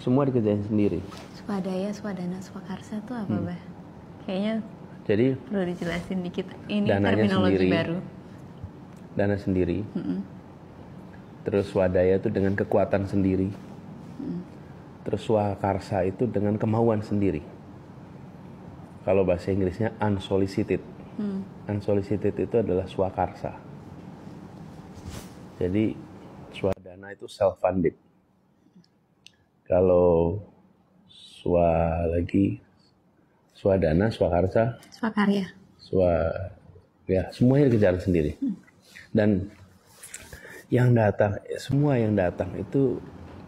semua dikerjain sendiri. Swadaya, swadana, swakarsa itu apa, Bah? Kayaknya Jadi perlu dijelasin dikit. Ini terminologi sendiri. baru. dana sendiri. Terus swadaya itu dengan kekuatan sendiri. Terus swakarsa itu dengan kemauan sendiri. Kalau bahasa Inggrisnya unsolicited. Unsolicited itu adalah swakarsa. Jadi swadana itu self funded. Kalau swa lagi swadana, swakarsa, Swakarya. swa ya semuanya dikejar sendiri. Dan yang datang semua yang datang itu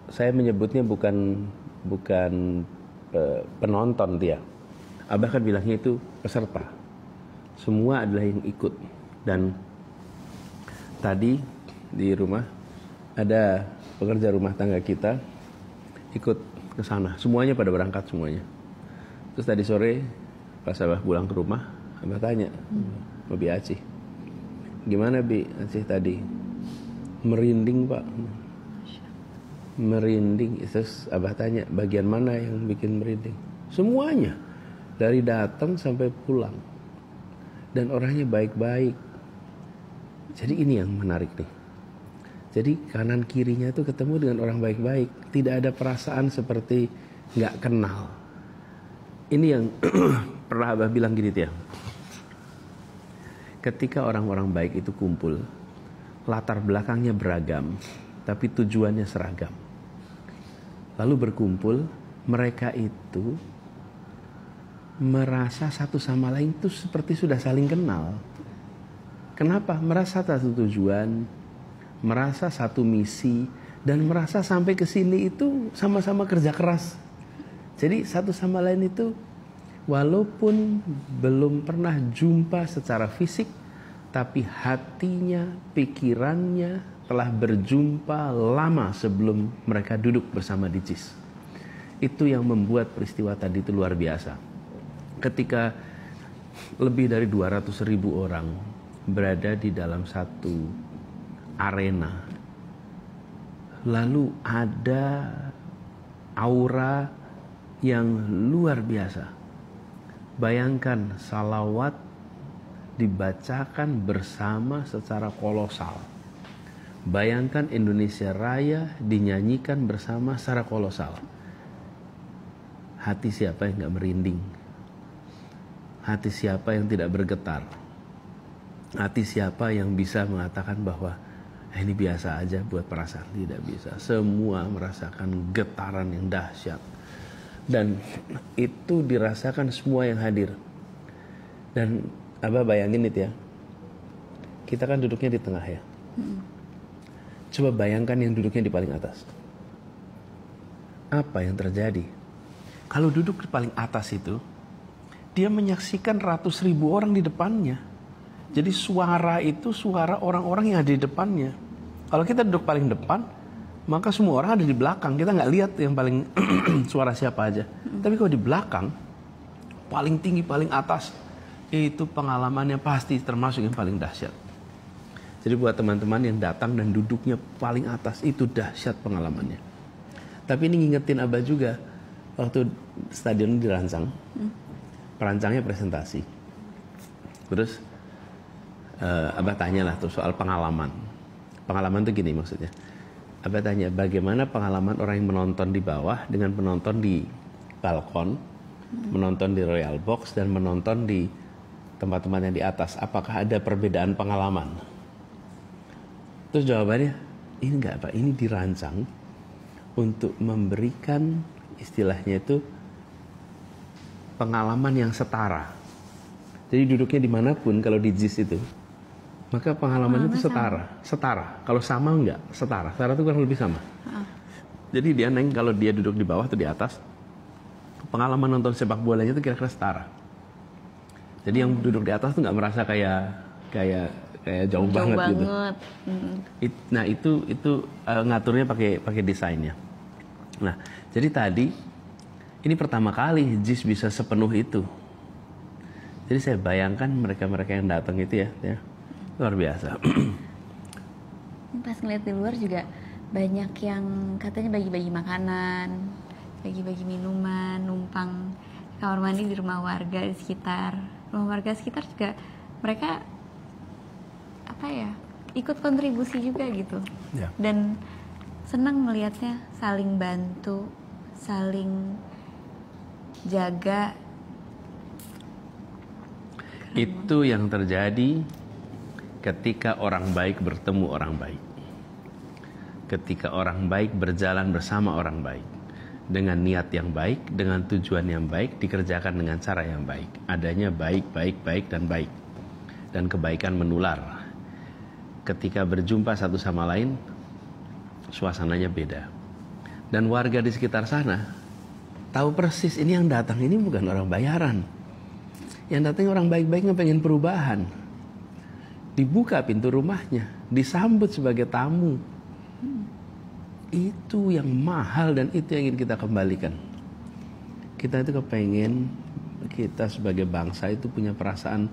saya menyebutnya bukan bukan eh, penonton dia. Abah kan bilangnya itu peserta. Semua adalah yang ikut. Dan tadi di rumah ada pekerja rumah tangga kita ikut ke sana. Semuanya pada berangkat semuanya. Terus tadi sore pas abah pulang ke rumah abah tanya sama Bi gimana Bi? Acih tadi. Merinding pak. Merinding. Terus abah tanya bagian mana yang bikin merinding? Semuanya. Dari datang sampai pulang. Dan orangnya baik-baik. Jadi ini yang menarik nih jadi kanan kirinya tuh ketemu dengan orang baik-baik. Tidak ada perasaan seperti nggak kenal. Ini yang pernah abah bilang gini ya ketika orang-orang baik itu kumpul latar belakangnya beragam tapi tujuannya seragam. Lalu berkumpul mereka itu merasa satu sama lain itu seperti sudah saling kenal. Kenapa? Merasa satu tujuan merasa satu misi dan merasa sampai ke sini itu sama-sama kerja keras jadi satu sama lain itu walaupun belum pernah jumpa secara fisik, tapi hatinya, pikirannya telah berjumpa lama sebelum mereka duduk bersama di JIS. Itu yang membuat peristiwa tadi itu luar biasa. Ketika lebih dari 200 ribu orang berada di dalam satu arena, lalu ada aura yang luar biasa. Bayangkan salawat dibacakan bersama secara kolosal. Bayangkan Indonesia Raya dinyanyikan bersama secara kolosal. Hati siapa yang nggak merinding? Hati siapa yang tidak bergetar? Hati siapa yang bisa mengatakan bahwa "Eh, ini biasa aja buat perasaan tidak bisa. Semua merasakan getaran yang dahsyat. Dan itu dirasakan semua yang hadir. Dan abah bayangin itu ya. Kita kan duduknya di tengah ya. Coba bayangkan yang duduknya di paling atas. Apa yang terjadi? Kalau duduk di paling atas itu dia menyaksikan ratus ribu orang di depannya jadi suara itu suara orang-orang yang ada di depannya. Kalau kita duduk paling depan maka semua orang ada di belakang. Kita nggak lihat yang paling suara siapa aja. Tapi kalau di belakang paling tinggi paling atas itu pengalamannya pasti termasuk yang paling dahsyat. Jadi buat teman-teman yang datang dan duduknya paling atas itu dahsyat pengalamannya. Tapi ini ngingetin abah juga waktu stadion dirancang perancangnya presentasi. Terus eh, abah tanya lah tuh soal pengalaman pengalaman tuh gini maksudnya Abah tanya bagaimana pengalaman orang yang menonton di bawah dengan penonton di balkon, menonton di Royal Box dan menonton di tempat-tempat yang di atas. Apakah ada perbedaan pengalaman? Terus jawabannya, ini enggak Pak, ini dirancang untuk memberikan istilahnya itu pengalaman yang setara. Jadi duduknya di mana pun kalau di JIS itu, maka pengalaman itu setara, setara. Kalau sama enggak, setara. Setara itu kurang lebih sama. Jadi dia neng kalau dia duduk di bawah atau di atas, pengalaman nonton sepak bolanya itu kira-kira setara. Jadi yang duduk di atas tuh nggak merasa kayak kayak kayak jauh, Jauh banget, banget. gitu. Mm. It- nah itu itu eh, ngaturnya pakai pakai desainnya. Nah jadi tadi ini pertama kali JIS bisa sepenuh itu. Jadi saya bayangkan mereka-mereka yang datang itu ya, ya luar biasa. Pas ngeliat di luar juga banyak yang katanya bagi-bagi makanan, bagi-bagi minuman, numpang kamar mandi di rumah warga di sekitar. Rumah warga sekitar juga mereka apa ya ikut kontribusi juga gitu. Ya. Dan senang melihatnya saling bantu, saling jaga. Itu yang terjadi ketika orang baik bertemu orang baik. Ketika orang baik berjalan bersama orang baik. Dengan niat yang baik, dengan tujuan yang baik, dikerjakan dengan cara yang baik. Adanya baik, baik, baik, dan baik. Dan kebaikan menular. Ketika berjumpa satu sama lain, suasananya beda. Dan warga di sekitar sana tahu persis ini yang datang ini bukan orang bayaran. Yang datang orang baik-baik pengen perubahan. Dibuka pintu rumahnya, disambut sebagai tamu. Itu yang mahal dan itu yang ingin kita kembalikan. Kita itu kepengen kita sebagai bangsa itu punya perasaan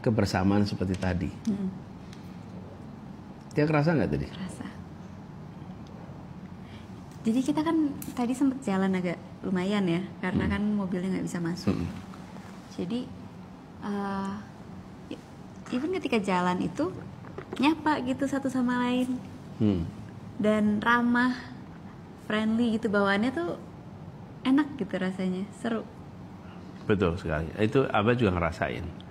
kebersamaan seperti tadi. Hmm. Dia kerasa nggak tadi? Kerasa. Jadi kita kan tadi sempat jalan agak lumayan ya, karena hmm. kan mobilnya nggak bisa masuk. Hmm. Jadi uh, even ketika jalan itu nyapa gitu satu sama lain. Hmm. Dan ramah friendly gitu bawaannya tuh enak gitu rasanya seru. Betul sekali. Itu abah juga ngerasain